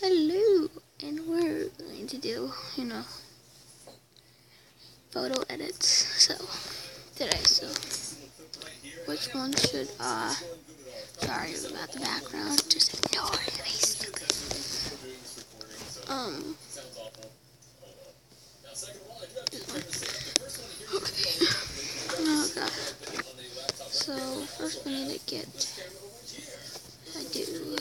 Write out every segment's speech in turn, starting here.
Hello, and we're going to do, you know, photo edits. So, today, so, which one should, uh, sorry about the background, just ignore it, basically. Um, Okay. Oh god. So, first we need to get, I do,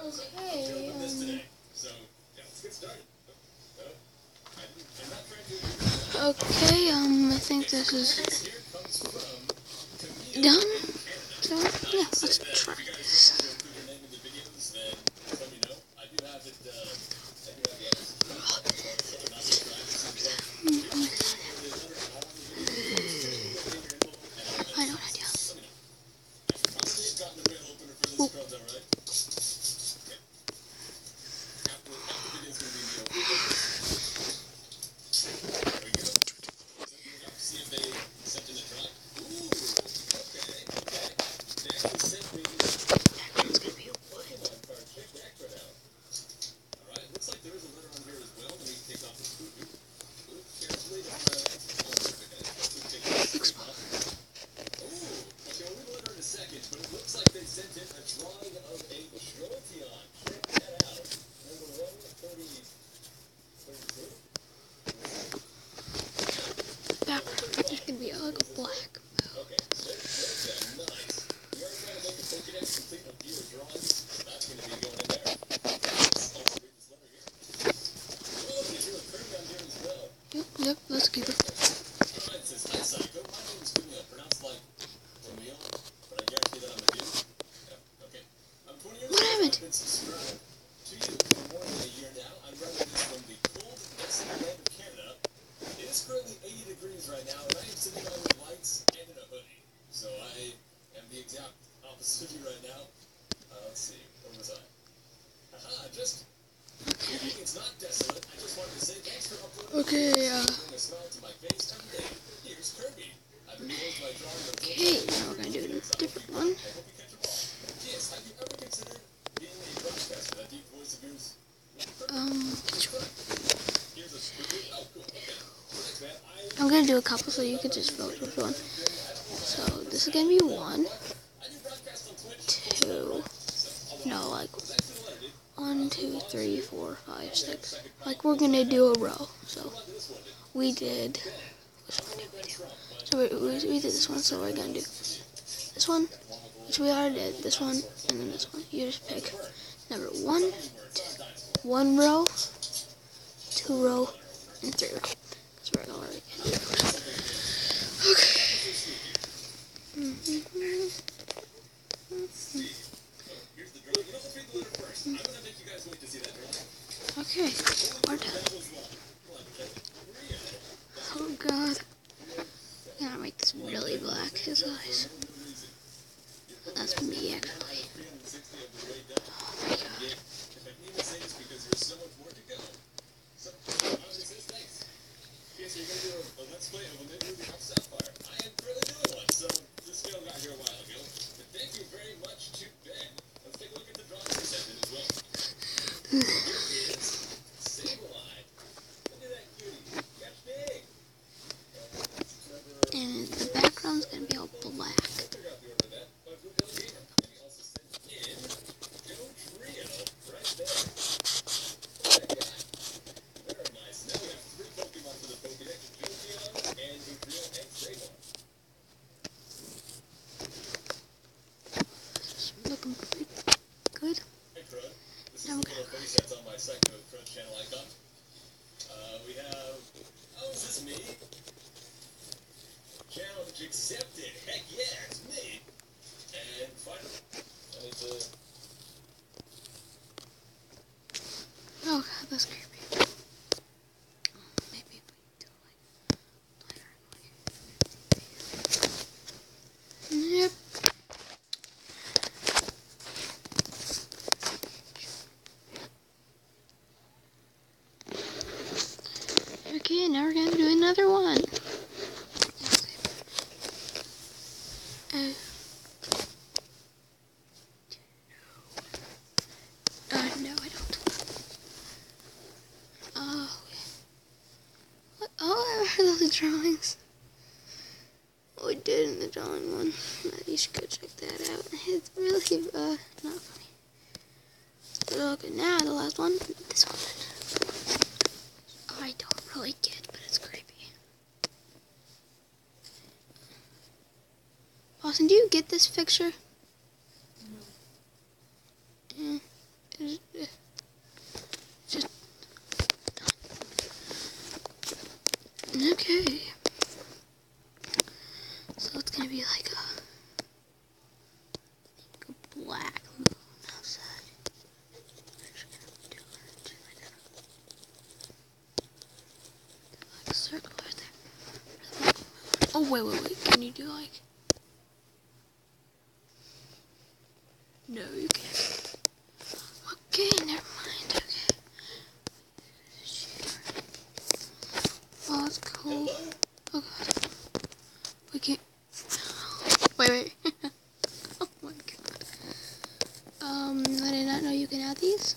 Okay. Um, okay, um, I think this is done. So, yeah, let's try this. I know what I do. Background's gonna be looks background is gonna be like black. Yep, yep, let's keep it. What happened? It is currently 80 degrees right now, and I am sitting on with lights and in a hoodie. So I am the exact opposite of you right now. Uh, let's see, where was I? Aha, just kidding, it's not desolate. I just wanted to say thanks for uploading Okay, uh, bring a smile to my face every day. Here's Kirby. I've been close my drawing of okay, now we're gonna do a different one. I hope you catch them all. Yes, have you ever considered being a broadcaster? That deep voice of yours? Um, Here's a script. Oh, cool. Okay. Thanks, man. I I'm gonna do a couple so you could just vote which one. So this is gonna be one, two, no, like one, two, three, four, five, six. Like we're gonna do a row. So we did. Which one did we do? So we, we, we did this one. So we're gonna do this one, which we already did. This one and then this one. You just pick number one, two, one row, two row, and three row. That's where we're already gonna do. Okay. Okay, we're done. Oh god. I gotta make this really black, his eyes. That's me, actually. Oh my god. You're gonna do a, a play of a movie of Sapphire. I am currently doing one, so this video got here a while ago. But thank you very much to Ben. Let's take a look at the drawings he as well. Challenge accepted. Heck yeah, it's me. And finally, I need to. Oh god, that's creepy. Oh, maybe Okay, now we're gonna do another one. Okay, now the last one. This one. I don't really get, but it's creepy. Austin, do you get this picture? Mm, it's- uh, Just okay. So it's gonna be like a black moon outside. We're just gonna do it like that. Like a circle right there. Oh wait, wait, wait. Can you do like? No, you can't. Okay, never mind. Okay. Oh, that's cool. Oh god. We can't. Wait, wait. oh my god. Um, I did not know you can add these.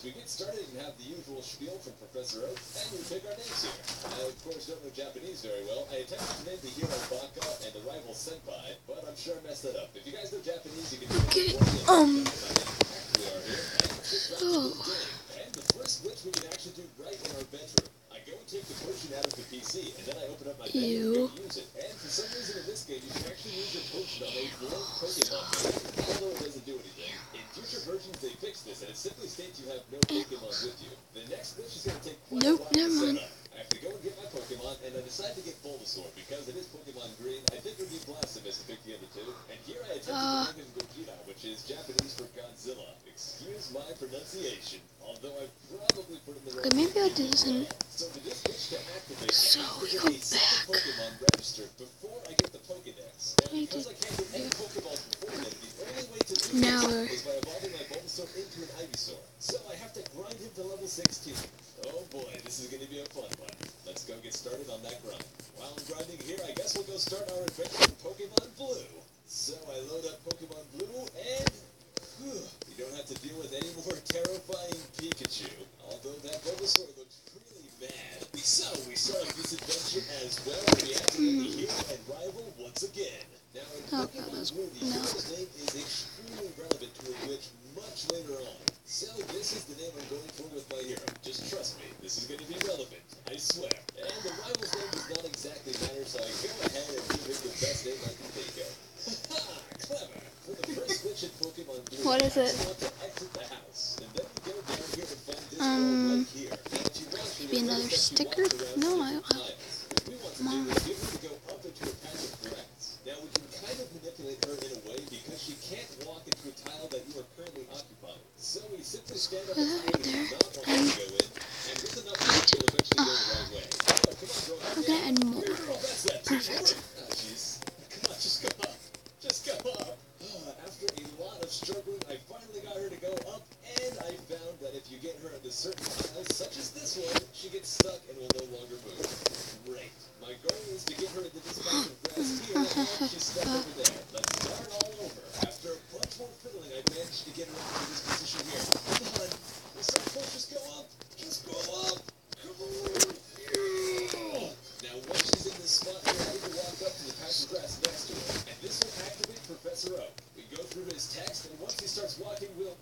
Anyways, we get started and have the usual spiel from Professor Oak, and we pick our names here. I, of course, don't know Japanese very well. I attempted to name the hero Baka and the rival Senpai, but I'm sure I messed that up. If you guys know Japanese, you can Okay, um, we Ew. bedroom I go take the potion out of the PC, and then I open up my bedroom and use it. And for some reason in this game, you can actually use your potion on a glowing Pokemon although it doesn't do anything. In future versions, they fix this, and it simply states you have no Pokemon with you. The next glitch is going to take quite Nope, a while never mind. I have to go and get my Pokemon, and I decide to get Bulbasaur because it is Pokemon Green. I think it would be blasphemous to pick the other two. And here I attempt Uh. to Gojira, which is Japanese for Godzilla. My pronunciation, although I probably put in the Okay, maybe I'll do this in. so for this glitch to activate, So I have to we get go a second back. Pokemon registered before I get the Pokedex. And We because I did- can't get any Pokeballs before then, the only way to do Now this we're- is by evolving my Bulbasaur into an Ivysaur. So I have to grind him to level 16. Oh boy, this is going to be a fun one. Let's go get started on that grind. While I'm grinding here, I guess we'll go start our adventure in Pokemon Blue. So I load up Pokemon Blue Pikachu. Although that Bulbasaur looks really mad. So we start this adventure as well. We activate the hero and rival once again. Now in Oh, Pokemon that was- Blue, the no. hero's name is extremely relevant to a glitch much later on. So this is the name I'm going for with my hero. Just trust me, this is going to be relevant. I swear. And the rival's name does not exactly matter, so I go ahead and give him the best name I can think of. Ha! Clever. For the first glitch in Pokemon Blue, What is it? You maybe another sticker? No, I- I- Mom. get her to go up into a patch of grass. Now we can kind of manipulate her in a way because she can't walk into a tile that you are currently occupying. So we simply stand up Uh, a tile right we do there. not want her to go in, and with enough luck, we'll eventually go the right way. Oh, come on, girl. We're gonna add more. Girl, that's that Perfect. Oh, jeez. Come on, just go up. Just go up. Ah, After a lot of struggling, I finally got her to go up, and I found that you get her into certain tiles, such as this one, she gets stuck and will no longer move. Great. My goal is to get her into this patch of grass here, and she's stuck over there. Let's start all over. After a bunch more fiddling, I managed to get her into this position here. Come on. We're so close. Just go up. Just go up. Come on. Yeah. Now, once she's in this spot here, I need to walk up to the patch of grass next to her, and this will activate Professor Oak. We go through his text, and once he starts walking, we'll.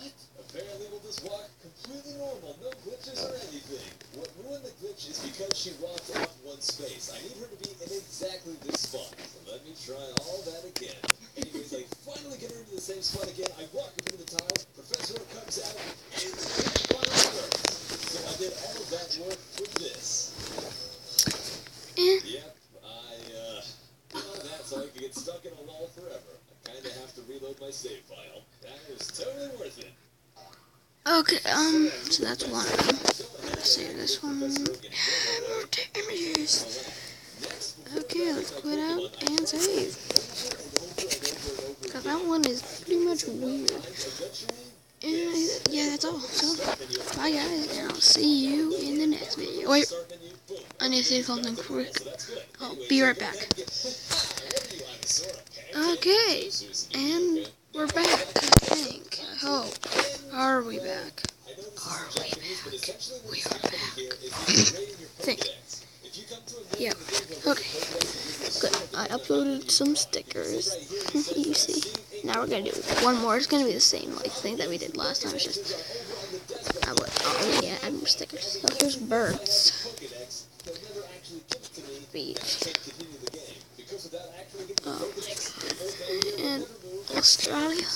What? Apparently, we'll just walk completely normal, no glitches or anything. What ruined the glitch is because she walked off one space. I need her to be in exactly this spot. So let me try all that again. Anyways, I finally get her into the same spot again. I walk up into the tile. Professor Oak comes out, and it finally works. So I did all of that work for this. Yep, I uh, did all that so I could get stuck in a wall forever. I kind of have to reload my save file. Totally worth it. Okay, um, so that's one save this one. Damages. Okay, let's quit out and save. Cause that one is pretty much weird. And yeah, that's all. So, bye guys, and I'll see you in the next video. Wait, I need to say something quick. I'll be right back. Okay, and we're back, I think. I hope. Are we back? Are we back? We are back. think. Yeah. Okay. Good. I uploaded some stickers. you see. Now we're gonna do one more. It's gonna be the same like thing that we did last time. It's just I would oh yeah, more stickers. So here's birds. Beach. Oh my god. And Australia.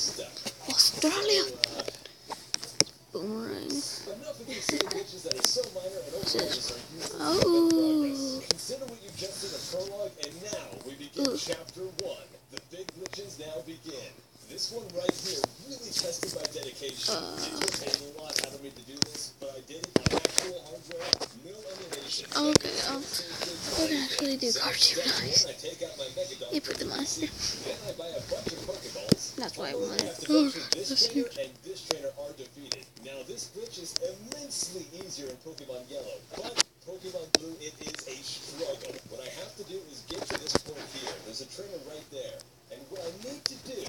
Australia. Boomerang. oh. Consider what you've just a prologue, and now we begin Ooh. chapter one. The now begin. This one right here really tested my dedication. Uh. it took a lot out of me to do this, but I did it on actual hardware, no emulation. Okay, um, we're gonna actually do cartoon eyes. I take out my Megadon You put them on here. Then I buy a bunch of Pokeballs. That's what I. Oh, this that's trainer and this trainer are defeated. Now this glitch is immensely easier in Pokemon Yellow, but Pokemon Blue it is a struggle. What I have to do is get to this point here. There's a trainer right there, and what I need to do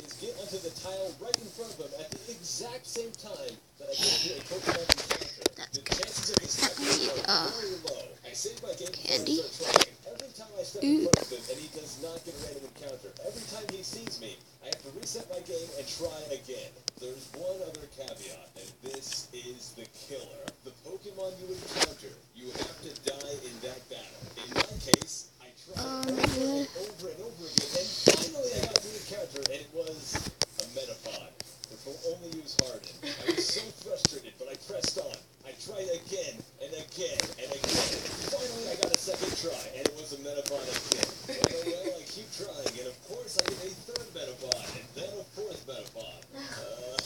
is get onto the tile right in front of him at the exact same time that I get to a Pokemon encounter. The chances of this happening are uh, very low. I save my game candy. Every time I step in front of him and he does not get a random encounter, every time he sees me, I have to reset my game and try again. There's one other caveat, and this is the killer. The Pokemon you encounter, you have to die in that battle. In my case, I tried Um, over yeah. and over and over again, and finally I got the encounter, and it was a Metapod, which will only use Harden. I was so frustrated, but I pressed on. I tried again and again and again. Finally, I got a second try, and it was a Metapod again. Well, well, I keep trying, and of course I get a third Metapod, and then a fourth Metapod. Uh,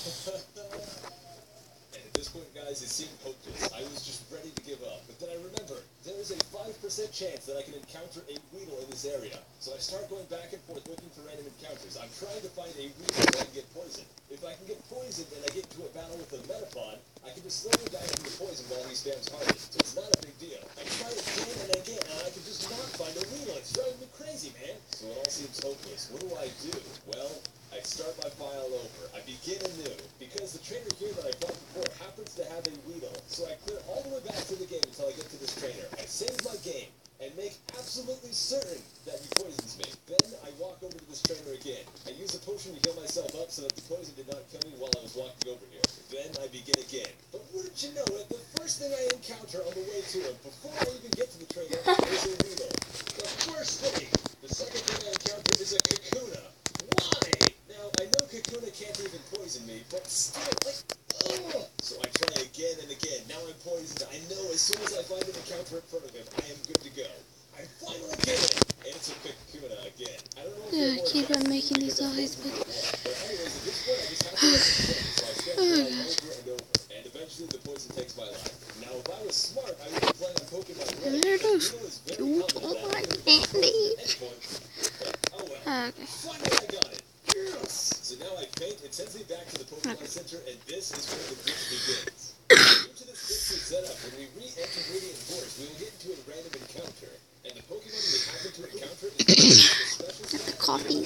and at this point, guys, it seemed hopeless. I was just ready to give up. But then I remembered, there is a 5% chance that I can encounter a Weedle in this area. So I start going back and forth looking for random encounters. I'm trying to find a Weedle where I can get poisoned. If I can get poisoned and I get into a battle with a Metapod, I can just slowly die from the poison while he spams Harden. So it's not a big deal. I try it again and again, and I can just not find a Weedle. It's driving me crazy, man. So it all seems hopeless. What do I do? Well, I start my file over. I begin anew. Because the trainer here that I fought before happens to have a Weedle. So I clear all the way back to the game until I get to this trainer. I save my game and make absolutely certain that he poisons me. Then I walk over to this trainer again. I use a potion to heal myself up so that the poison did not kill me while I was walking over here. Then I begin again. But wouldn't you know it, the first thing I encounter on the way to him, before I even get to the trainer, is a Weedle. The first thing, the second thing I encounter is a Kakuna. Why? Now, I know Kakuna can't even poison me, but still, like. So I try again and again. Now I'm poisoned. I know as soon as I find an encounter in front of him, I am good to go. I finally get it! And it's a Kakuna again. I don't know if Yeah, more keep on making these eyes, but but anyways, at this point, I just have to. So I oh, over and over, and eventually the poison takes my life. Now, if I was smart, I would playing on Pokemon Red. There it is. Weedle is very You common told in my that candy. endpoint. But, oh well. okay. Finally, I got it. Yes! So now I faint, it sends me back to the Pokemon Center, and this is where the glitch begins. Due to this glitchy setup, when we re-enter Viridian Forest, we will get into a random encounter. And the Pokemon we happen to encounter is the special The coffee.